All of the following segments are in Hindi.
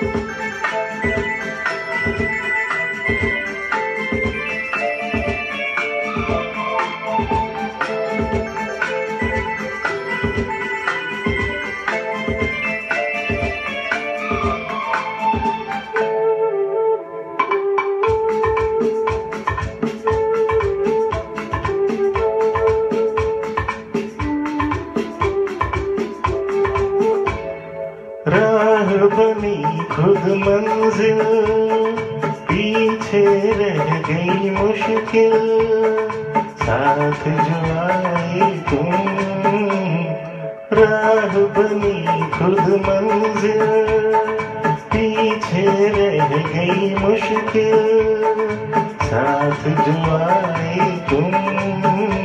Thank you. राह बनी खुद मंजिल, पीछे रह गई मुश्किल। साथ जो आए तुम, राह बनी खुद मंजिल, पीछे रह गई मुश्किल। साथ जो आए तुम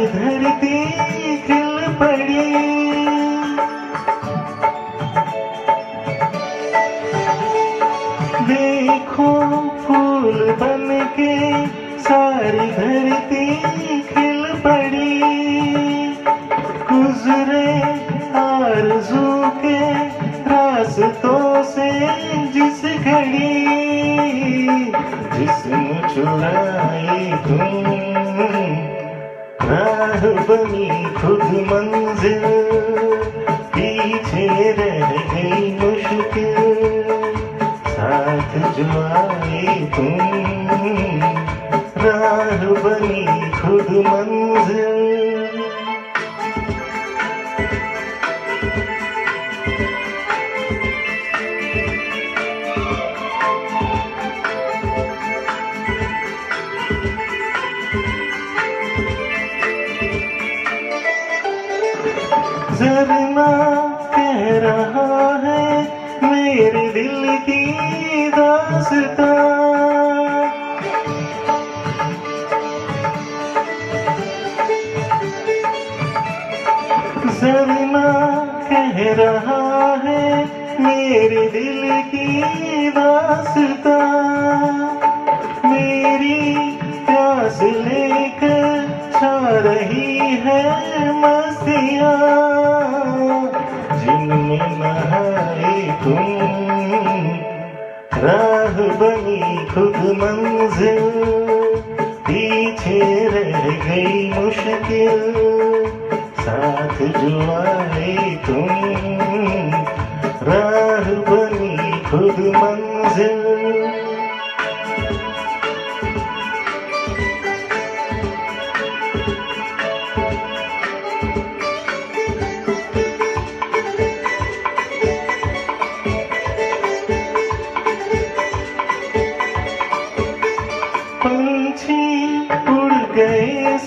सारी धरती खिल पड़ी। देखो फूल बन के सारी धरती खिल पड़ी। गुजरे आरज़ू के रास्तों से जिस घड़ी जिसम चुराए तुम बनी खुद मंजिल, पीछे रह गई मुश्किल। साथ जो आए तुम, राह बनी खुद मंजिल। जरना कह रहा है, मेरे दिल की दास्तां। जरना कह रहा है, मेरे दिल की दास्तां। मेरी प्यास लेकर छा रही है मस्तियाँ जिनमें नहाए तुम। राह बनी खुद मंजिल, पीछे रह गई मुश्किल। साथ जो आए तुम, राह बनी खुद मंजिल।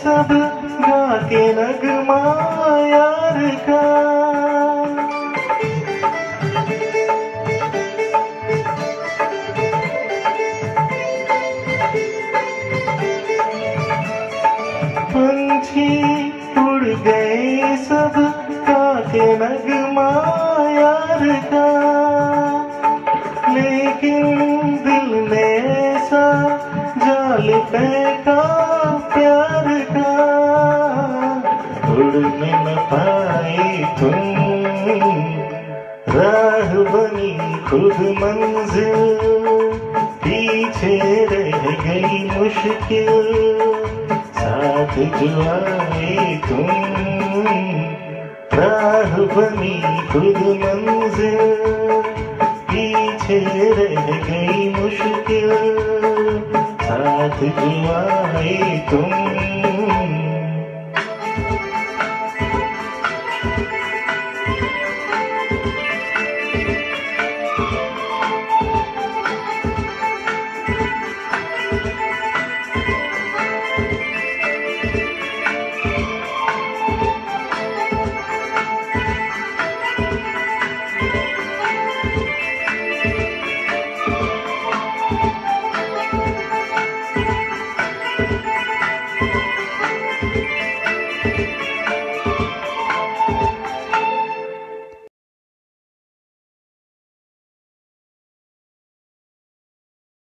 सब गा के। नगमा यार का उड़ गए सब नगमा यार का। लेकिन दिल जाल फेंका उड़ने न पाए तुम राह बनी खुद मंजिल पीछे रह गई मुश्किल, साथ जो आए तुम राह बनी खुद मंजिल पीछे रह गई मुश्किल साथ जो तुम।